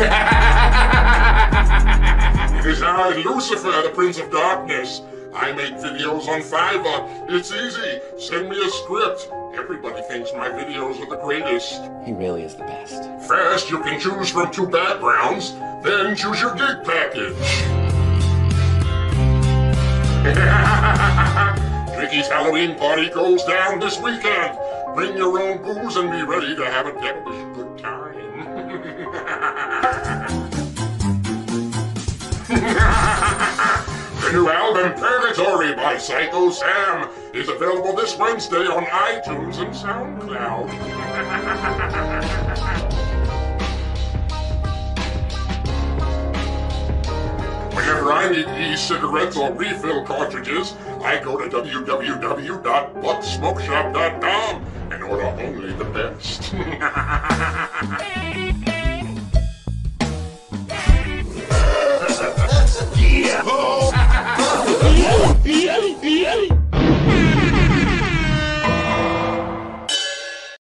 it is I, Lucifer, the Prince of Darkness. I make videos on Fiverr. It's easy. Send me a script. Everybody thinks my videos are the greatest. He really is the best. First, you can choose from two backgrounds, then choose your gig package. Tricky's Halloween party goes down this weekend. Bring your own booze and be ready to have a devilish good time. new album Purgatory by Psycho Sam is available this Wednesday on iTunes and SoundCloud. Whenever I need e-cigarettes or refill cartridges, I go to www.buttsmokeshop.com and order only the best.